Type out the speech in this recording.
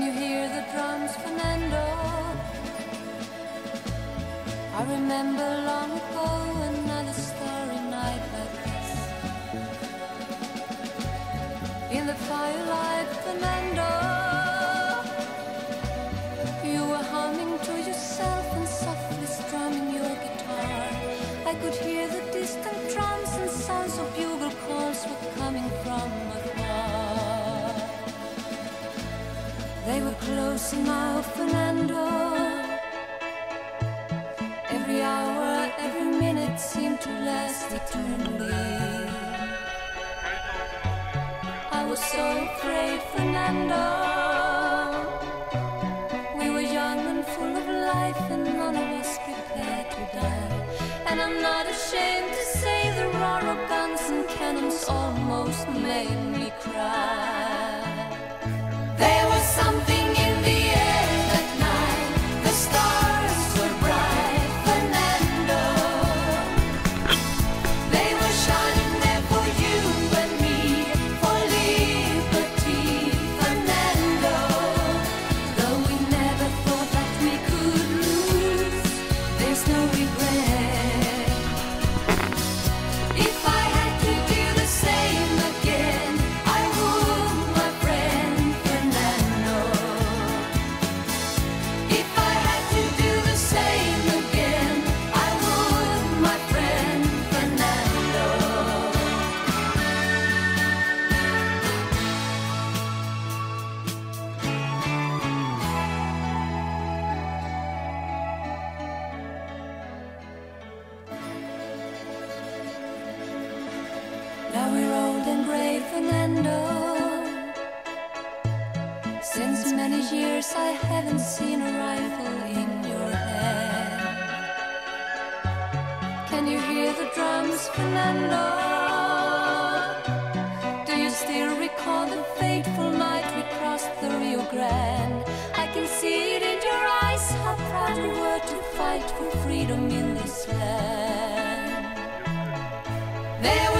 Can you hear the drums, Fernando? I remember long ago another starry night like this. In the firelight. They were close now, Fernando. Every hour, every minute seemed to last eternally. I was so afraid, Fernando. We were young and full of life, and none of us prepared to die. And I'm not ashamed to say the roar of guns and cannons almost made me cry. Fernando. Since many years I haven't seen a rifle in your hand. Can you hear the drums, Fernando? Do you still recall the fateful night we crossed the Rio Grande? I can see it in your eyes how proud you were to fight for freedom in this land. There